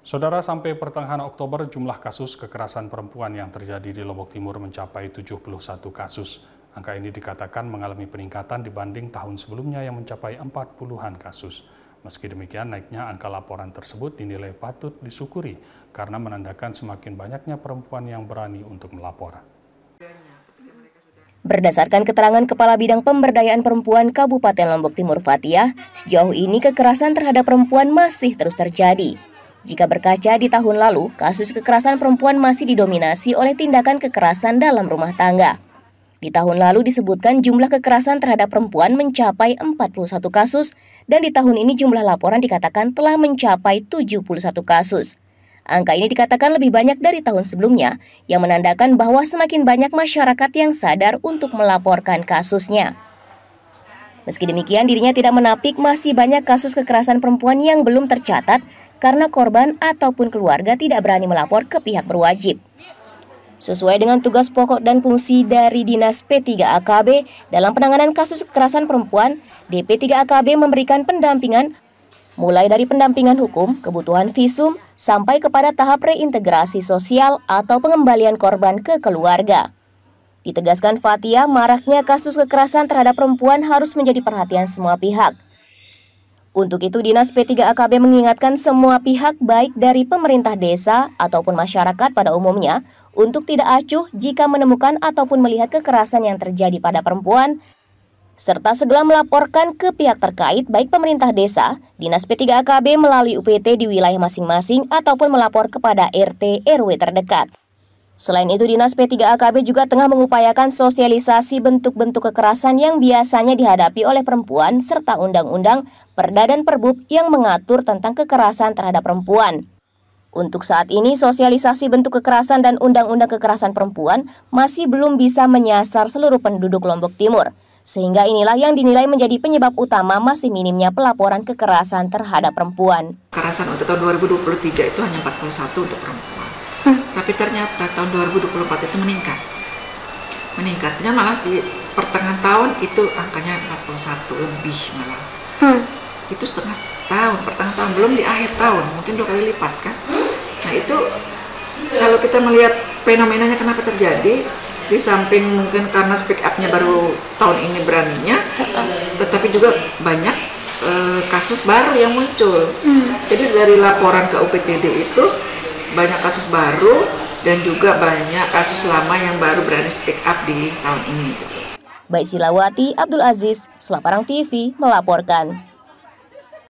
Saudara, sampai pertengahan Oktober jumlah kasus kekerasan perempuan yang terjadi di Lombok Timur mencapai 71 kasus. Angka ini dikatakan mengalami peningkatan dibanding tahun sebelumnya yang mencapai 40-an kasus. Meski demikian, naiknya angka laporan tersebut dinilai patut disyukuri karena menandakan semakin banyaknya perempuan yang berani untuk melapor. Berdasarkan keterangan Kepala Bidang Pemberdayaan Perempuan Kabupaten Lombok Timur Fatia, sejauh ini kekerasan terhadap perempuan masih terus terjadi. Jika berkaca di tahun lalu, kasus kekerasan perempuan masih didominasi oleh tindakan kekerasan dalam rumah tangga. Di tahun lalu disebutkan jumlah kekerasan terhadap perempuan mencapai 41 kasus dan di tahun ini jumlah laporan dikatakan telah mencapai 71 kasus. Angka ini dikatakan lebih banyak dari tahun sebelumnya, yang menandakan bahwa semakin banyak masyarakat yang sadar untuk melaporkan kasusnya. Meski demikian, dirinya tidak menapik masih banyak kasus kekerasan perempuan yang belum tercatat karena korban ataupun keluarga tidak berani melapor ke pihak berwajib. Sesuai dengan tugas pokok dan fungsi dari Dinas P3AKB dalam penanganan kasus kekerasan perempuan, DP3AKB memberikan pendampingan mulai dari pendampingan hukum, kebutuhan visum, sampai kepada tahap reintegrasi sosial atau pengembalian korban ke keluarga. Ditegaskan Fatia, maraknya kasus kekerasan terhadap perempuan harus menjadi perhatian semua pihak. Untuk itu, Dinas P3AKB mengingatkan semua pihak baik dari pemerintah desa ataupun masyarakat pada umumnya untuk tidak acuh jika menemukan ataupun melihat kekerasan yang terjadi pada perempuan, serta segera melaporkan ke pihak terkait baik pemerintah desa, Dinas P3AKB melalui UPT di wilayah masing-masing ataupun melapor kepada RT RW terdekat. Selain itu, Dinas P3AKB juga tengah mengupayakan sosialisasi bentuk-bentuk kekerasan yang biasanya dihadapi oleh perempuan serta undang-undang, perda dan perbub yang mengatur tentang kekerasan terhadap perempuan. Untuk saat ini, sosialisasi bentuk kekerasan dan undang-undang kekerasan perempuan masih belum bisa menyasar seluruh penduduk Lombok Timur. Sehingga inilah yang dinilai menjadi penyebab utama masih minimnya pelaporan kekerasan terhadap perempuan. Kekerasan untuk tahun 2023 itu hanya 41 untuk perempuan hmm. tapi ternyata tahun 2024 itu meningkat meningkatnya malah di pertengahan tahun itu angkanya 41 lebih malah hmm. itu setengah tahun pertengahan tahun belum di akhir tahun mungkin dua kali lipat kan nah itu kalau kita melihat fenomenanya kenapa terjadi di samping mungkin karena speak up-nya baru tahun ini beraninya tetapi juga banyak e, kasus baru yang muncul hmm. jadi dari laporan ke UPTD itu banyak kasus baru dan juga banyak kasus lama yang baru berani speak up di tahun ini. Baik Silawati Abdul Aziz, Selaparang TV melaporkan.